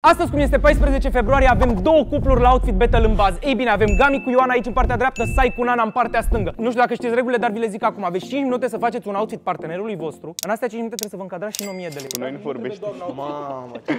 Astăzi, cum este 14 februarie, avem două cupluri la outfit battle în bază. Ei bine, avem Gami cu Ioana aici în partea dreaptă, Sai cu Nana în partea stângă. Nu știu dacă știți regulile, dar vi le zic acum. Aveți 5 minute să faceți un outfit partenerului vostru. În astea 5 minute trebuie să vă încadrați și în 1000 de lei. Cu noi nu vorbești.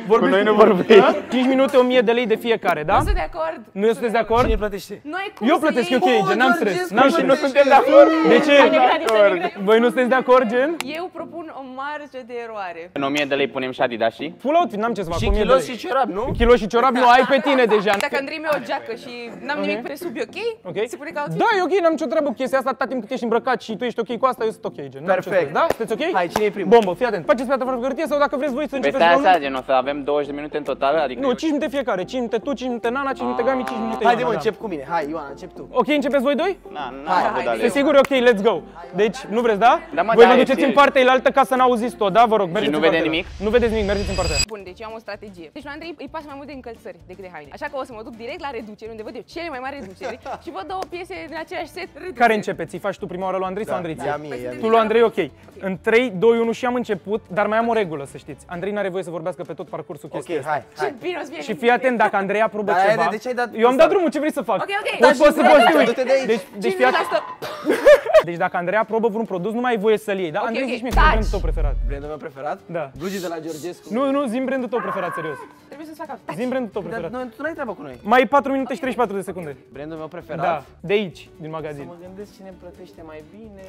Vorbiți, noi nu vorbești. 5 minute 1000 de lei de fiecare, da? Nu sunt de acord. Nu sunteți de acord? Cine plătește? Noi cum Eu să plătesc, e iei- ok, gen, n-am George, stres. ce N-am scuză, și nu suntem de acord. De ce? Hai de graniță negre. Voi nu sunteți de acord, gen? Eu propun o marge de eroare. În 1000 de lei punem și Adidas și? Full outfit, n-am ce să fac. Și 1000 de kilos lei. și ciorap, nu? Kilo și ciorap, nu, ai pe tine deja. Dacă Andrei mi-a o geacă și n-am Ok. nimic pe sub, e ok? Ok? Se pune ca outfit? Da, e ok, n-am nicio treabă cu chestia asta, atâta timp cât ești îmbrăcat și tu ești ok cu asta, eu sunt ok, gen. n-am ce Perfect. stres. Da? Sunteți ok? Hai, cine e primul? Bombă, fii atent. Faceți piatra fără hârtie sau dacă vreți voi să Păi începeți stai roundul? așa, gen, o să avem 20 de minute în total, adică... Nu, 5 minute fiecare. 5 minute tu, 5 minute Nana, 5 minute Gami, 5 minute Haide Ioana, mă, da. încep cu mine. Hai, Ioana, încep tu. Ok, începeți voi doi? Na, Hai, n-am avut hai, alege. Sunt sigur, ok, let's go. Deci, nu vreți, da? Da, mă, voi da, vă e duceți în serios. partea elaltă ca să n-auziți tot, da? Vă rog, mergeți nu în vede partea nimic? elaltă. Nu vedeți nimic, mergeți în partea aia. Bun, deci eu am o strategie. Deci la Andrei îi pasă mai mult de încălțări decât de haine. Așa că o să mă duc direct la reduceri, unde văd eu cele mai mari reduceri și văd două piese din același set reduse. Care începeți? Îi faci tu prima oară lui Andrei sau Andrei ție? Ia mie, ia Tu mie. lui Andrei, ok. În 3, 2, 1 și am început, dar mai am o regulă, să știți. Andrei n-are voie să vorbească pe tot parcursul chestiei Ok, astea. hai, Și hai. bine o să fie Și fii atent dacă Andrei aprobă Dar ceva. de ce ai dat Eu am dat ăsta? drumul, ce vrei să fac? Ok, ok. Poți, poți să poți să te uiți. Du-te de aici. Deci, deci, fii atent. 5% deci dacă Andrei aprobă vreun produs, nu mai ai voie să-l iei. Da? Ok, Andrei, ok, zici mie care e taci. brandul tău preferat. Brandul meu preferat? Da. Blugi de la Georgescu. Nu, nu, zim brandul tău preferat, serios. Trebuie să-ți fac asta. Zim brandul tău Dar preferat. noi, tu n-ai treabă cu noi. Mai 4 minute și 34 de secunde. Brandul meu preferat? Da, de aici, din magazin. Mă gândesc cine plătește mai bine.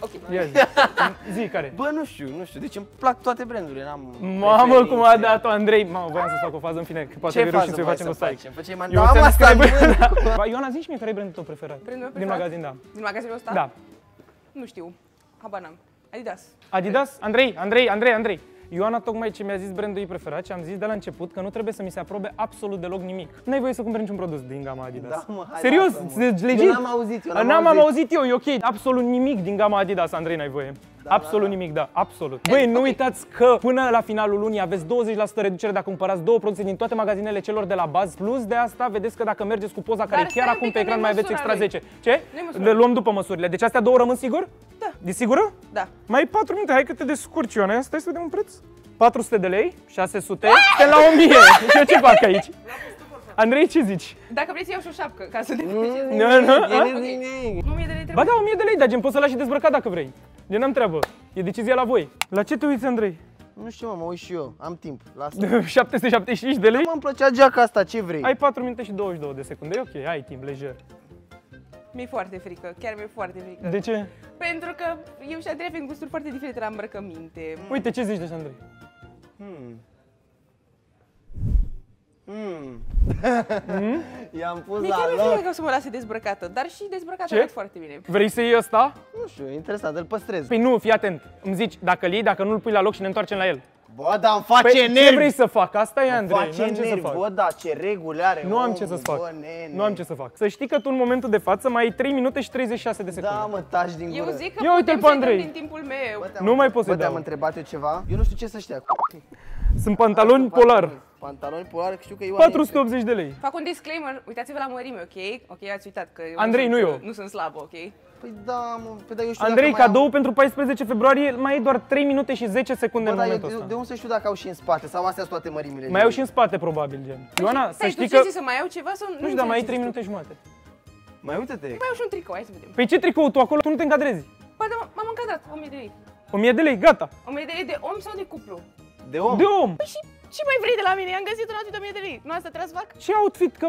Ok. Ia zi. Zi care. Bă, nu știu, nu știu. Deci îmi plac toate brandurile, n-am Mamă, cum a preferințe. dat-o Andrei. Mamă, voiam să fac o fază în fine, că poate Ce vei reuși fază să-i mai facem să cu Sai. facem? Facem mai... Eu Da, ți-am mă, zis asta care e bă. brandul- Ba, Ioana, zici mie care e brandul tău preferat. Brandul meu Din preferat? magazin, da. Din magazinul ăsta? Da. Nu știu. Habar n-am. Adidas. Adidas? Andrei, Andrei, Andrei, Andrei. Ioana tocmai ce mi-a zis brandul ei preferat și am zis de la început că nu trebuie să mi se aprobe absolut deloc nimic. N-ai voie să cumperi niciun produs din gama Adidas. Da, mă, hai, Serios, lasă-mă. deci legit. Eu n-am auzit, eu n-am N-am auzit. auzit eu, e ok. Absolut nimic din gama Adidas, Andrei, n-ai voie. absolut nimic, da, absolut. Băi, nu ok. uitați că până la finalul lunii aveți 20% reducere dacă cumpărați două produse din toate magazinele celor de la bază. Plus de asta, vedeți că dacă mergeți cu poza care Dar chiar stai un acum pic pe că ecran nu-i mai aveți extra măsura 10. Ce? Nu-i măsura. Le luăm după măsurile. Deci astea două rămân sigur? Da. E sigură? Da. Mai ai 4 minute, hai că te descurci, Ioana. Stai să vedem un preț. 400 de lei, 600, suntem la 1000. Și eu ce fac aici? Andrei, ce zici? Dacă vrei să iau și o șapcă, ca să diferențiez. Nu, nu, a? E nimic. Nu mi-e de lei Ba trebuie. da, 1000 de lei, dar gen poți să lași și dezbrăcat dacă vrei. Eu n-am treabă. E decizia la voi. La ce te uiți, Andrei? Nu știu, mă, mă uit și eu. Am timp. Lasă. 775 de lei? Mă, îmi plăcea geaca asta, ce vrei? Ai 4 minute și 22 de secunde. E ok, ai timp, lejer. Mi-e foarte frică, chiar mi-e foarte frică. De ce? Pentru că eu și Andrei avem gusturi foarte diferite la îmbrăcăminte. Uite, ce zici de Andrei? Hmm. Hmm. I-am pus Mie la chiar mi-e frică loc. că o să mă lase dezbrăcată, dar și dezbrăcată Ce? arăt foarte bine. Vrei să iei ăsta? Nu știu, e interesant, îl păstrez. Păi nu, fii atent. Îmi zici dacă îl iei, dacă nu îl pui la loc și ne întoarcem la el. Bă, dar îmi face Păi ce nervi. vrei să fac? Asta e, Îmi Andrei. face Nu am ce să nervi, fac. bă, da, ce reguli are Nu am omul, ce să-ți fac. Bă, nene. Nu am ce să fac. Să știi că tu în momentul de față mai ai 3 minute și 36 de secunde. Da, mă, taci din Eu gură. zic că Ia uite-l putem pe să-i Andrei. dăm din timpul meu. Bă, te-am- Nu mai pot să-i Bă, te-am dau. întrebat eu ceva? Eu nu știu ce să știa. Sunt pantaloni polar. Pantaloni polar, știu că eu 480 de lei. Fac un disclaimer, uitați-vă la mărime, ok? Ok, ați uitat că eu Andrei, sunt, nu eu. Nu sunt slabă, ok? Păi da, mă, păi da, eu știu Andrei, dacă mai cadou am... pentru 14 februarie, mai e doar 3 minute și 10 secunde Bă, în dar eu, momentul de, ăsta. de unde să știu dacă au și în spate sau astea sunt toate mărimile? Mai au și în spate, probabil, gen. Ioana, să Stai, știi tu că... ce zici, să mai iau ceva sau Nu știu, dar mai ai 3 înțeleg minute jumate. Mai uite-te. Mai iau și un tricou, hai să vedem. Păi ce tricou tu acolo? Tu nu te încadrezi. Ba, da, m-am încadrat, 1000 de lei. 1000 de lei, gata. 1000 de lei de om sau de cuplu? De om. De om. Păi și ce mai vrei de la mine? Am găsit un outfit de 1000 de lei. Nu asta trebuie să fac? Ce outfit, că...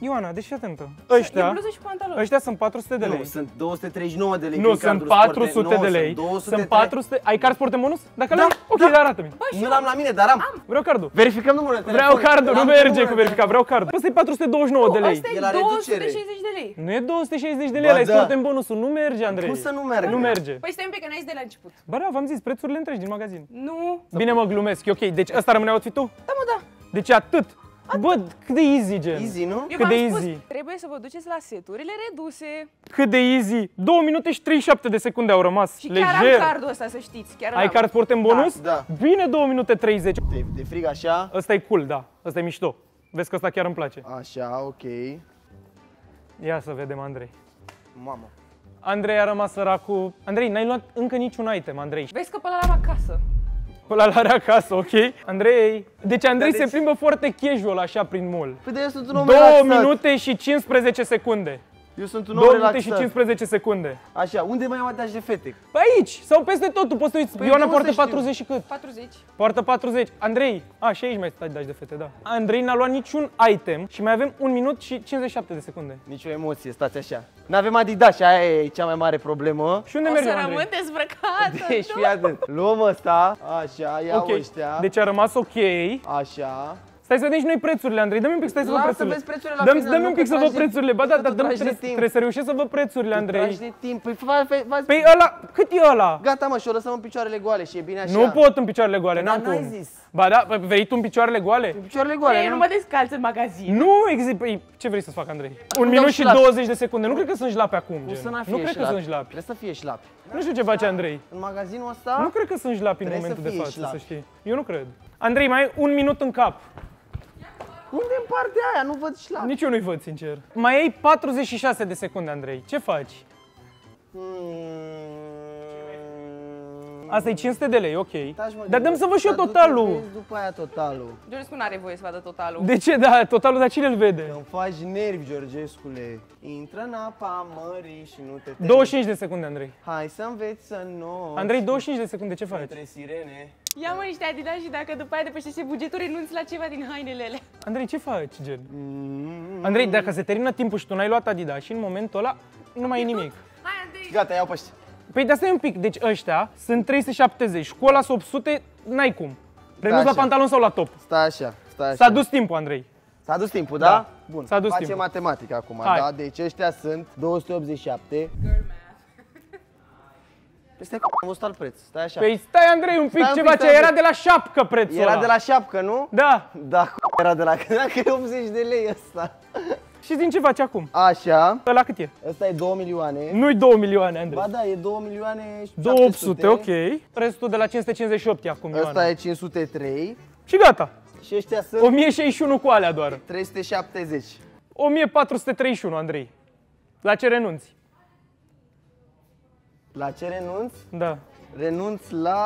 Ioana, deci fii atentă. E Ăștia, bluză și pantaloni. ăștia sunt 400 de lei. Nu, sunt 239 de lei. Nu, prin sunt cardul sport- 400 Nu, de lei. Sunt 200 Sunt 400... Ai card sport în bonus? Dacă Da, l-ai? Ok, da. dar arată-mi. Nu l-am la mine, dar am. Vreau cardul. Verificăm numărul de telefon. Vreau cardul, nu L-am merge numărul cu de verificat, vreau cardul. Ăsta e 429 de lei. Asta E e la reducere. 260 de lei. Nu e 260 de lei, Ba la da. sport în bonusul. Nu merge, Andrei. Cum să nu meargă? Nu merge. Păi stai un pic, că n-ai zis de la început. Ba da, v-am zis, prețurile întregi din magazin. Nu. Bine mă glumesc, e ok. Deci ăsta rămâne outfit-ul? Da, mă, da. Deci atât. Bă, cât de easy, gen. Easy, nu? Eu Cât v-am de spus, easy. trebuie să vă duceți la seturile reduse. Cât de easy. 2 minute și 37 de secunde au rămas. Și chiar Lejer. am cardul ăsta, să știți. Chiar Ai l-am. card sport în bonus? Da. Bine 2 minute 30. De, de frig așa. Ăsta e cool, da. Ăsta e mișto. Vezi că ăsta chiar îmi place. Așa, ok. Ia să vedem, Andrei. Mamă. Andrei a rămas săracul. Andrei, n-ai luat încă niciun item, Andrei. Vezi că pe ăla l-am acasă. Ăla l-are acasă, ok? Andrei. Deci Andrei Dar se deci- plimbă foarte casual așa prin mall. Păi de eu sunt un om 2 relaxat. minute și 15 secunde. Eu sunt un om 2 minute și relaxat. 15 secunde. Așa, unde mai am atași de fete? Pe aici sau peste tot, tu poți să uiți. Păi Ioana nu poartă să știu. 40 și cât? 40. Poartă 40. Andrei, a, și aici mai stai dași de fete, da. Andrei n-a luat niciun item și mai avem 1 minut și 57 de secunde. Nici o emoție, stați așa. N-avem Adidas și aia e cea mai mare problemă. Și unde O mergem, să Andrei? rămân dezbrăcată. Deci, fii atent. Luăm ăsta, așa, ia Ok, ăștia, deci a rămas ok. așa. Stai să vedem și noi prețurile, Andrei. Dă-mi un pic, stai să văd Lasă, prețurile. vezi prețurile la Dă-mi, final, dă-mi nu un pic că să văd tragi de- prețurile. Ba da, că dar tu dă-mi, tragi de trebuie, timp. trebuie să reușesc să văd prețurile, Tragi Andrei. de timp. Păi, fa, fa, fa, Păi ăla, cât e ăla? Gata, mă, și o lăsăm în picioarele goale și e bine așa. Nu pot în picioarele goale, Dar n-am n-ai cum. zis. Ba da, păi vrei tu în picioarele goale? În picioarele goale, Ei, nu mă descalț în magazin. Nu există. Păi, ce vrei să fac, Andrei? Un dau minut și șlapi. 20 de secunde. Nu cred că sunt șlapi acum, Nu gen. să n Nu cred că sunt șlapi. Trebuie să fie șlapi. Nu știu ce face Andrei. În magazinul ăsta, Nu cred că sunt șlapi în Trebuie să momentul de fie față, șlapi. să știi. Eu nu cred. Andrei, mai ai un minut în cap. Unde în partea aia? Nu văd șlapi. Nici eu nu-i văd, sincer. Mai ai 46 de secunde, Andrei. Ce faci? Hmm. Asta e 500 de lei, ok. Taci, mă, Dar dăm George. să văd și eu Dar du-te, totalul. vezi După aia totalul. Georgescu nu are voie să vadă totalul. De ce? Da, totalul, dar cine îl vede? Îmi faci nervi, Georgescule. Intră în apa mării și nu te temi. 25 de secunde, Andrei. Hai să înveți să nu. Andrei, 25 de secunde, ce faci? Între sirene. Ia mă niște Adidas și dacă după aia depășește bugetul, renunți la ceva din hainele ele. Andrei, ce faci, gen? Mm. Andrei, dacă se termină timpul și tu n-ai luat Adidas și în momentul ăla nu mai e nimic. Hai, Andrei! Gata, iau pe ăștia. Păi dar stai un pic, deci ăștia sunt 370, cu ăla sunt 800, n-ai cum. Renunți la așa. pantalon sau la top. Stai așa, stai așa. S-a dus timpul, Andrei. S-a dus timpul, da? Da. Bun. S-a dus Facem timpul. matematică acum, Hai. da? Deci ăștia sunt 287. Peste c***, am văzut alt preț. Stai așa. Păi stai, Andrei, un pic, Stai un ceva pic, ce stai un era pic. de la șapcă prețul Era ăla. de la șapcă, nu? Da. Da, c***, era de la... Dacă e 80 de lei ăsta. Și din ce faci acum? Așa. Ăla cât e? Ăsta e 2 milioane. Nu-i 2 milioane, Andrei. Ba da, e 2 milioane și 200, ok. Restul de la 558 e acum, Ioana. Ăsta e 503 Și gata. și ăștia sunt 1061 cu alea doar. 370. 1431, Andrei. La ce renunți? La ce renunț? Da. Renunț la...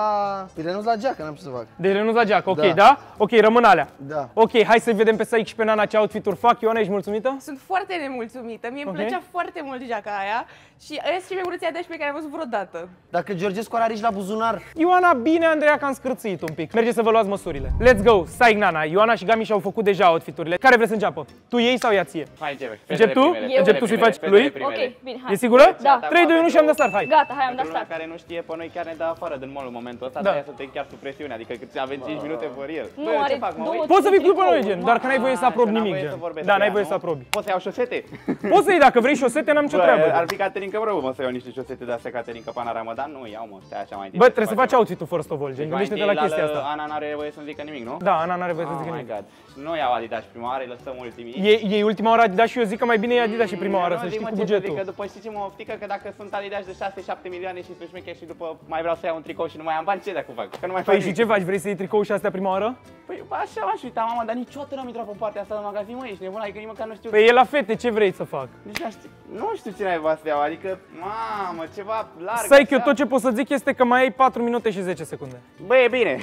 Păi renunț la geacă, n-am ce să fac. Deci renunți la geacă, ok, da? Da. Ok, rămân alea. Da. Ok, hai să vedem pe Saic și pe Nana ce outfit-uri fac. Ioana, ești mulțumită? Sunt foarte nemulțumită, mie îmi Ok. plăcea foarte mult jaca aia și ăia sunt cei mai urâți Adidas pe care am văzut vreodată. Dacă Georgescu are aici la buzunar, Ioana, bine, Andreea, că am scârțâit un pic. Merge să vă luați măsurile. Let's go, Saic, Nana. Ioana și Gami și-au făcut deja outfit-urile. Care vreți să înceapă? Tu iei sau ea ție? Hai, începe. Încep tu? Primele, Încep fetele tu să-i primele, faci fetele lui? primele. Ok, bine, hai. E sigură? Da. 3, 2, 1 și am dat start, hai. Gata, hai, am dat Pentru lumea start. care nu știe, pe noi chiar ne dă afară din mall în momentul ăsta, Da. dar suntem chiar sub presiune, adică cât avem 5 minute fără el. Nu, Bă, are ce fac, mă două- uit? Poți să vii cu pe noi, tricouri, gen, dar că n-ai voie să Ah, aprobi că n-am nimic, voie gen. să vorbesc Da, cu n-ai ea, voie nu? să aprobi. Poți să iau șosete? Poți să iei dacă vrei șosete, n-am nicio Bă, treabă. ar fi Caterinca rău, mă, să iau niște șosete de astea Caterinca Panaramă, dar nu iau, mă, stai așa mai întâi. Bă, să trebuie să faci facem. outfit-ul first of all, gen. Deci mai Gândește-te întâi la chestia la- asta. Ana n-are voie să-mi zică nimic, nu? Da, Ana n-are voie să Oh zică my nimic. god. Nu iau Adidas prima oară, îi lăsăm ultimii. E, e ultima oară Adidas și eu zic că mai bine e Adidas și prima oară, Nu, să zi, știi mă, cu ce să bugetul. zic, Că după știi ce mă oftică, că dacă sunt Adidas de 6-7 milioane și sunt șmecher și după mai vreau să iau un tricou și nu mai am bani, ce dacă fac? Că nu mai fac Păi și nimic. ce faci? Vrei să iei tricou și astea prima oară? Păi așa m-aș uita, mama, dar niciodată n-am intrat pe partea asta de magazin, mă, ești nebun, adică nici măcar nu știu. Păi e la fete, ce vrei să fac? Nici nu știu, nu știu ce ai să iau, adică, mamă, ceva larg. Să eu așa. tot ce pot să zic este că mai ai 4 minute și 10 secunde. Bă, e bine.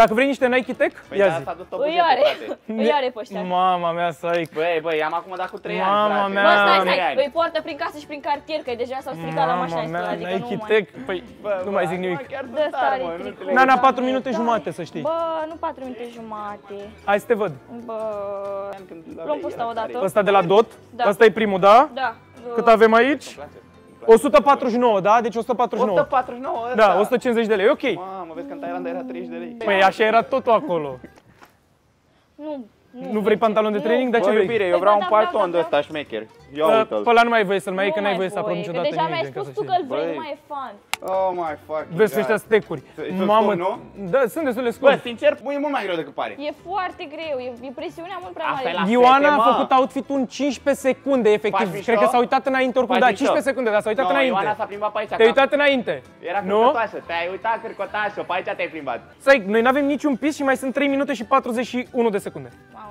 Dacă vrei niște Nike Tech, Păi ia da, zi. s-a dus tot Îi bugetul, are, frate. îi are pe ăștia. Mama mea, Saic. Băi, băi, am acum dat cu 3 ani, Mama frate. mea. Bă, stai, Trei stai, ani. îi poartă prin casă și prin cartier, că deja s-au stricat la Mama mașina mea, asta, adică Nike nu mai... Tech. Păi, Bă, nu bă, mai zic acum nimic. Chiar Dă sunt tare, stare mă, nu tricou. înțeleg. Nana, Doamne, 4 minute Doamne. jumate, să știi. Bă, nu 4 minute jumate. Hai să te văd. Bă, Când la luăm vei, pe ăsta era odată. tare. Ăsta de la Dot. Da. Ăsta e primul, da? Da. Cât avem aici? Îmi place, îmi place. 149, da? Deci 149. 149 ăsta. Da, 150 de lei, ok. Mamă, vezi că în Thailanda era 30 de lei. Păi așa era totul acolo. Nu, nu. Nu vrei pantalon de Nu. training, dar Bă, ce vrei? iubire, eu Păi vreau da, un da, vreau, palton de vreau. ăsta șmecher. Ia Pe uite-l. ăla nu mai ai voie să-l mai iei, Nu că n-ai mai voie să aprobă voie, niciodată Că deja mi-ai nimic, gen, ca spus să tu că știi. îl vrei, Băi. nu mai e fan. Oh my fucking Vezi God. ăștia stecuri. Sunt- sunt Mamă, scump, nu? da, sunt destul de Bă, scump. sincer, e mult mai greu decât pare. E foarte greu, e, e presiunea mult prea Asta e mare. la- Ioana fete, a mă. făcut outfit-ul în 15 secunde, efectiv. Faci mișto? Cred că s-a uitat înainte oricum, Faci da, mișto? 15 secunde, dar s-a uitat No, Ioana s-a înainte. plimbat pe aici. Te-ai că uitat înainte. Era Nu? cârcotașă, te-ai uitat cârcotașă, pe aici te-ai plimbat. Stai, noi n-avem niciun pis și mai sunt 3 minute și 41 de secunde. Mamă,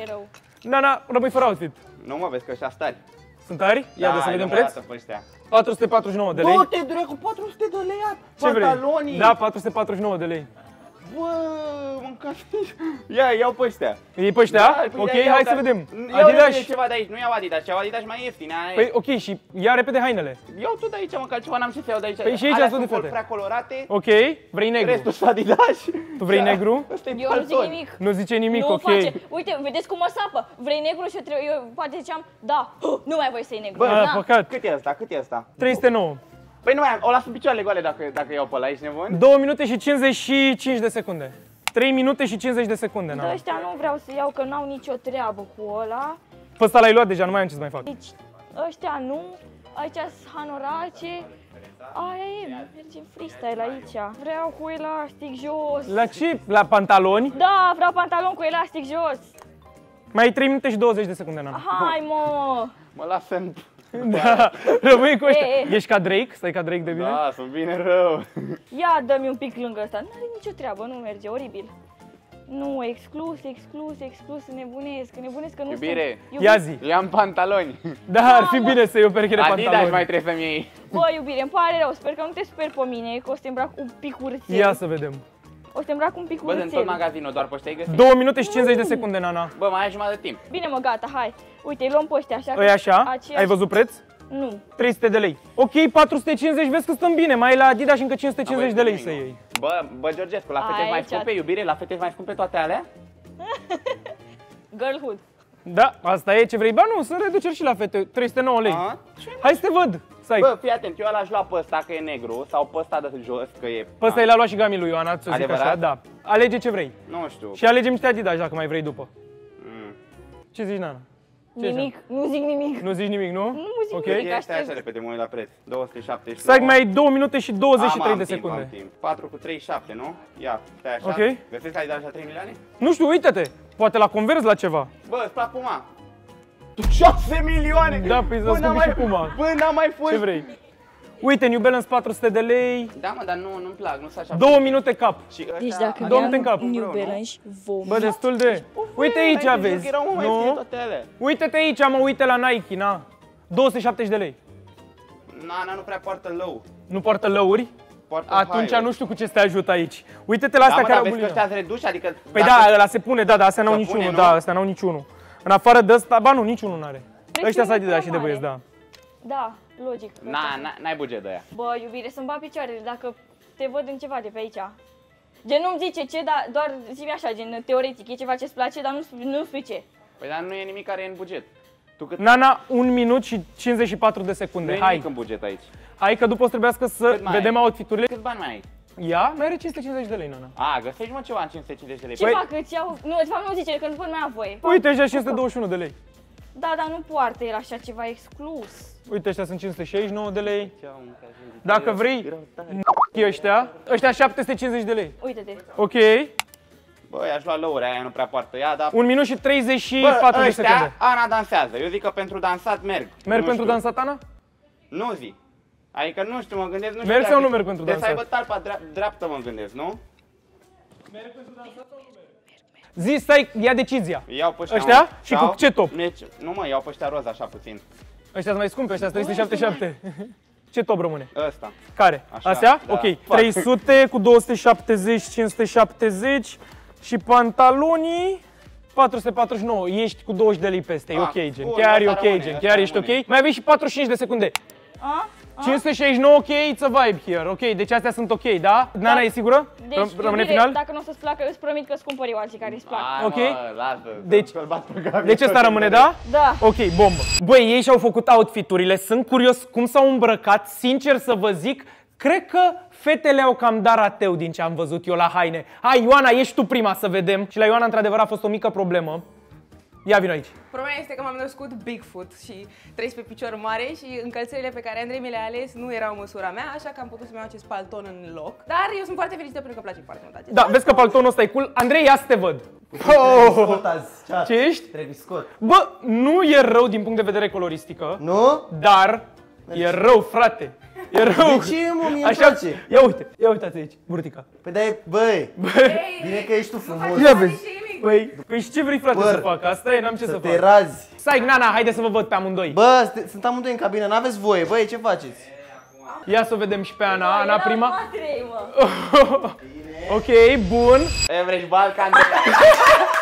e rău. Nana, rămâi fără outfit. Nu mă vezi că ăștia stari. Sunt tari? Ia Da, de să hai, vedem dă-mă o preț. dată pe ăștia. 449 de lei. Bă, te dracu, 400 de lei Ce vrei? pantalonii. Da, 449 de lei. Bă, mâncați. Ia, iau pe ăștia. E pe ăștia? Da, păi ok, ia- iau hai ca- să vedem. Iau Adidas. repede ceva de aici, nu iau Adidas, iau Adidas mai ieftin. aia e. Păi ok, și ia repede hainele. Iau tu de aici, mă, că altceva n-am ce să iau de aici. Păi și aici Alea sunt de sunt fete. prea colorate, Ok, vrei negru. restul sunt Adidas. Tu vrei Da. negru? Ăsta e Eu nu zic palton. nimic. Nu zice nimic, nu ok. face. Uite, vedeți cum mă sapă. Vrei negru și eu, trebuie, eu poate ziceam, da, nu mai voi să iei negru. Bă, Ah, da. păcat. Cât e asta? Cât e asta? 309. Păi nu mai am, o las în picioarele goale dacă, dacă iau pe ăla, ești nebun? 2 minute și 55 de secunde. 3 minute și 50 de secunde, De na. ăștia nu vreau să iau, că n-au nicio treabă cu ăla. Pe ăsta l-ai luat deja, nu mai am ce să mai fac. Deci, ăștia nu, aici sunt hanorace. Aia e, mergem freestyle aici. Vreau cu elastic jos. La ce? La pantaloni? Da, vreau pantalon cu elastic jos. Mai ai 3 minute și 20 de secunde, na. Hai, mă! Mă las în... Da, rămâi cu ăștia. E, e. Ești ca Drake? Stai ca Drake de bine? Da, sunt bine rău. Ia, dă-mi un pic lângă ăsta. N-are nicio treabă, nu merge, oribil. Nu, exclus, exclus, exclus, nebunesc, nebunesc că nu Iubire. sunt... Ia zi. I-am pantaloni. Da, ar fi bine să iei o pereche de Adidas pantaloni. mai trebuie să-mi iei. Bă, iubire, îmi pare rău, sper că nu te super pe mine, că o să te îmbrac un pic urțel. Ia să vedem. O să te îmbrac un pic Bă, în tot urțel. magazinul, doar pe ăștia ai găsit. 2 minute și 50 de secunde, Nana. Bă, mai ai jumătate de timp. Bine, mă, gata, hai. Uite, îi luăm pe ăștia, așa. Ăia că așa? aceiași- Ai văzut preț? Nu. 300 de lei. Ok, 450, vezi că stăm bine. Mai ai la Adidas și încă 550 de lei să iei. Bă, bă, Georgescu, la fete mai Aici. scumpe, iubire, la fete mai scumpe toate alea? Girlhood. Da, asta e ce vrei. Ba nu, sunt reduceri și la fete, 309 lei. A? Hai să te văd. Stai. Bă, fii atent, eu l-aș lua pe ăsta că e negru sau pe ăsta de jos că e... Pe ăsta i l-a luat și Gami lui Ioana, să zic Adevărat? așa, da. Alege ce vrei. Nu știu. Și alegem niște Adidas dacă mai vrei după. Mm. Ce zici, Nana? Ce Nimic, nu zic nimic. Nu zici nimic, nu? Nu zic Ok. nimic. Ia stai așa aștept. repede, mă uit la preț. 270. Stai că mai ai 2 minute și 23 am, de am timp, secunde. Am timp. 4 cu 37, nu? Ia, stai așa. Ok. Găsesc Adidas la 3 milioane? Nu știu, uite-te. Poate la converzi la ceva. Bă, îți plac Puma? 6 milioane! Da, păi să Bă, n-am scumpi și mai- Puma. Bă, n-am mai fost. Ce vrei? Uite, New Balance 400 de lei. Da, mă, dar nu, nu-mi plac, nu sunt așa. 2 minute cap. Și ăsta, Deci dacă Două minute în cap. New Balance, vom. Bă, destul de... Uite aici Ai vezi. Erau mult mai ieftine Nu? toate alea. Uite-te aici, mă, uite la Nike, na. 270 de lei. Nana nu prea poartă low. Nu poartă lăuri? Poartă Atunci high-uri. nu știu cu ce să te ajut aici. Uite-te la Da, astea mă, care dar au vezi că bulină. ăștia reduși, adică... Păi dacă- da, ăla se pune, da, dar astea n-au Se niciunul, pune, da, nu? astea n-au niciunul. În afară de ăsta, ba nu, niciunul n-are. Presiune Ăștia sunt Adidas prea și de mare. băieți, da. Da, logic. Na, na- n-ai buget de aia. Bă, iubire, să-mi bat picioarele dacă te văd în ceva de pe aici. Gen, nu-mi zice ce, dar doar zi așa, gen, teoretic, e ceva ce-ți place, dar nu, spui- nu spui ce. Păi dar nu e nimic care e în buget. Tu cât Nana, 1 minut și 54 de nu secunde. e Hai, nimic în buget aici. hai că după o să trebuiască să Cât mai vedem ai? outfiturile. Cât bani mai ai? Ia, mai are 550 de lei, Nana. A, găsești mă ceva în 550 de lei. Ce Păi, fac, îți iau... Nu, de fapt nu zice, că nu pot mai am voie. Uite, ăștia 521 de lei. Da, dar nu poartă el așa ceva exclus. Uite, ăștia sunt 569 de lei. ce au, mă, că așa zic. Dacă vrei, Greu, ăștia, ăștia 750 de lei. Uite-te. Ok, Bă, i-aș lua lăuri, aia nu prea poartă ea, dar... 1 minut și 34 de ăștia, secunde. Ana dansează. Eu zic că pentru dansat merg. Merg Nu pentru știu. dansat, Ana? Nu zi. Adică nu știu, mă gândesc, nu știu Merg dacă- sau nu merg pentru De să dansat? aibă talpa drea- dreaptă, mă gândesc, nu? Zi, stai, ia decizia. Iau pe ăștia, Ăștia? mă. Și cu Sau- ce top? Deci, nu mă, iau pe ăștia roz așa puțin. Ăștia sunt mai scumpi, ăștia sunt 377. Ce top rămâne? Ăsta. Care? Așa, Astea? da. Ok. Fac. 300 cu 270, 570 și pantalonii 449. Ești cu 20 de lei peste. E Ah, ok, gen. bun, Chiar e asta ok, rămâne, gen. asta Chiar ești rămâne. ok. Mai aveți și 45 de secunde. A? 569 ok, it's a vibe here. Ok, deci astea sunt ok, da? Nana e sigură? Deci, Răm- Rămâne iubire, final? dacă nu o să-ți placă, îți promit că îți cumpăr eu alții care îți plac. Hai, Ok. mă, lasă. Deci- să-l bat pe Gabi. Deci ăsta rămâne, da? Da. Ok, bombă. Băi, ei și-au făcut outfiturile, sunt curios cum s-au îmbrăcat, sincer să vă zic, cred că fetele au cam dar ateu din ce am văzut eu la haine. Hai, Ioana, ești tu prima să vedem. Și la Ioana, într-adevăr, a fost o mică problemă. Ia vino aici. Problema este că m-am născut Bigfoot și trăiesc pe picior mare și încălțările pe care Andrei mi le-a ales nu erau măsura mea, așa că am putut să-mi iau acest palton în loc. Dar eu sunt foarte fericită pentru că îmi place foarte mult acest Da, vezi că paltonul ăsta e cool. Andrei, ia să te văd. Oh, Scott azi, chat. ce ești? Travis Scott. Bă, nu e rău din punct de vedere coloristică, Nu? dar e rău, frate. E rău. De ce, mă, mie îmi Așa, place? ia uite, ia uitați aici, burtica. Păi dai, băi, bine că ești tu frumos. Ia vezi. Păi, păi și ce vrei frate Bă, să fac? Asta e, n-am ce să, Să te fac. razi. Stai, Nana, haide să vă văd pe amândoi. Bă, ste- sunt amândoi în cabină, n-aveți voie. Băi, ce faceți? Ia să o vedem și pe Ana. Ana prima. Trei, mă. Ok, bun. Average Balkan.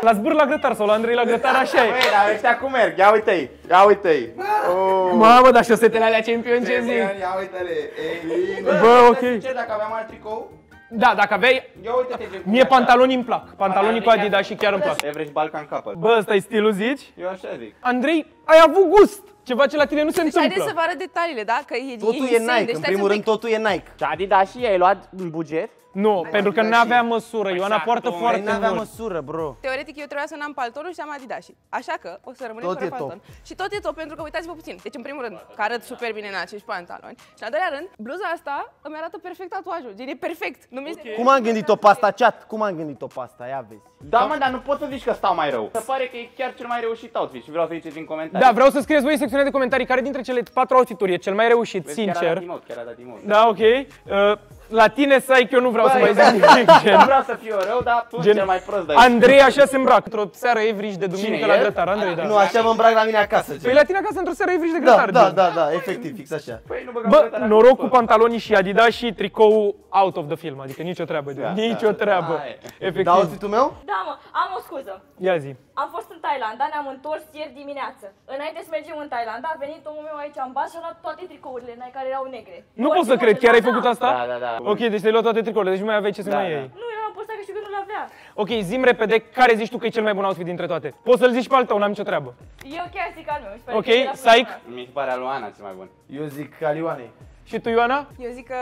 La zbâr la grătar sau la Andrei la grătar, așa e. Băi, dar ăștia cum merg? Ia uite-i, ia uite-i. Oh. Mamă, dar șosetele alea champion ce zic? Ia uite-le. Ei, Bă, ok. Ce dacă aveam alt tricou? Da, dacă aveai... Ia uite-te ce Mie pantalonii îmi plac. Pantalonii cu Adidas și chiar îmi plac. Average Balkan couple. Bă, ăsta e stilul, zici? Eu așa zic. Andrei, ai avut gust! Ceva ce la tine nu se Deci haideți să întâmplă. vă arăt detaliile, da? Că e, Totul e e insane. Nike, Deci în stați primul un rând pic. totul e Nike. Și Adidas și ai luat în buget? Nu, pentru că nu avea măsură. Ioana Așa, poartă domnule, foarte Păi n-avea mult. măsură, bro. Teoretic eu trebuia să n-am paltonul și am Adidas. Așa că o să rămânem Tot fără e top. palton. Și tot e top pentru că uitați-vă puțin. Deci în primul rând, că arăt super bine în acești pantaloni. Și în al doilea rând, bluza asta îmi arată perfect tatuajul. Gen, e perfect. Nu mi Cum am gândit-o pe asta, chat? Cum am gândit-o pe asta? Ia vezi. Da, mă, dar nu poți să zici că stau mai rău. Se pare că e chiar cel mai reușit outfit și vreau să ziceți în comentarii. Da, vreau să scrieți voi în secțiunea de comentarii care dintre cele patru outfituri e cel mai reușit, Vezi, Chiar a dat sincer. emote, chiar a dat emote. Da, ok. Uh, la tine, Saic, eu nu vreau să Bă, mai exact. zic nimic, Nu gen. vreau să fiu rău, dar tu Gen, cel mai prost de Andrei așa se îmbracă într-o seară evriș de duminică Cine, la el? grătar. Andrei, da. Nu, așa mă îmbrac la mine acasă. Păi gen. la tine acasă într-o seară evriș de Da, grătar. da, gen. da, da, efectiv, fix așa. Păi nu băgăm Bă, grătar acolo, noroc bă. cu pantalonii și Adidas și tricou out of the film, adică nicio treabă, gen. Da, nicio da, treabă. da, e. Da, Efectiv. outfit-ul meu? Da, mă, am o scuză. Ia zi. Am fost în Thailanda, ne-am întors ieri dimineață. Înainte să mergem în Thailanda, a venit omul meu aici în bas și a luat toate tricourile Nike care erau negre. Nu pot să cred, chiar ai făcut asta? Da, da, da. Ok, deci te-ai luat toate tricourile, deci nu mai aveai ce să Da, mai da. iei. Nu, eu am postat că știu că nu le avea. Ok, zim repede, care zici tu că e cel mai bun outfit dintre toate? Poți să-l zici pe al tău, n-am nicio treabă. Eu chiar zic al meu. mi se pare Ok, că e la Saic? fel. Mi se pare al lui Ana cel mai bun. Eu zic Calioanei. Și tu, Ioana? Eu zic că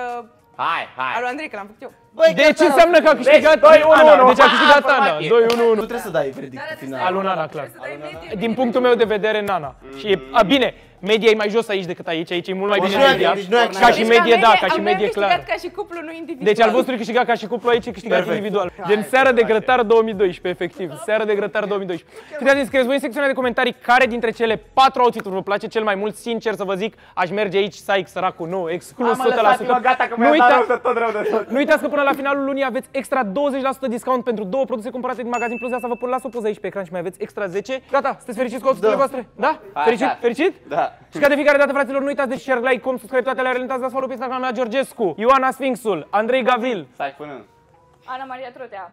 Hai, hai. al lui Andrei, că l-am făcut eu. Băi, Deci înseamnă că a câștigat Deci, 2-1-1. Ana, deci a câștigat Ah, Ana, informație. 2-1-1. Nu trebuie să dai verdictul final. Al lui Nana, clar. Să dai medie. Din punctul meu de vedere, Nana. Și e, a, bine, media e mai jos aici decât aici, aici e mult mai Deci bine noi- media. deci noi Ca și Deci medie, da, ca al și meu medie, am câștigat clar. ca și cuplu, nu individual. Deci al vostru e câștigat ca și cuplu, aici e câștigat Perfect. individual. Gen seara de grătar 2012, efectiv. Seara de grătar 2012. Puteți să scrieți voi în secțiunea de comentarii care dintre cele patru outfituri vă place cel mai mult. Sincer să vă zic, aș merge aici, Saic, săracul, nu, exclus Hai, mă, lăsați-mă, 100%. gata că Nu mi-a dat uita- rău să tot rău de tot. Nu uitați că până la finalul lunii aveți extra 20% discount pentru două produse cumpărate din magazin. Plus de asta vă pun las o poză aici pe ecran și mai aveți extra 10. Gata, sunteți fericiți cu outfiturile Da. voastre? Da? Hai, Fericit? da. Fericit? Da. Și ca de fiecare dată, fraților, nu uitați de share, like, com, subscribe, toate alea relentați, dați follow pe Instagram la Georgescu, Ioana Sfinxul, Andrei Gavril, Stai până. Ana Maria Trotea.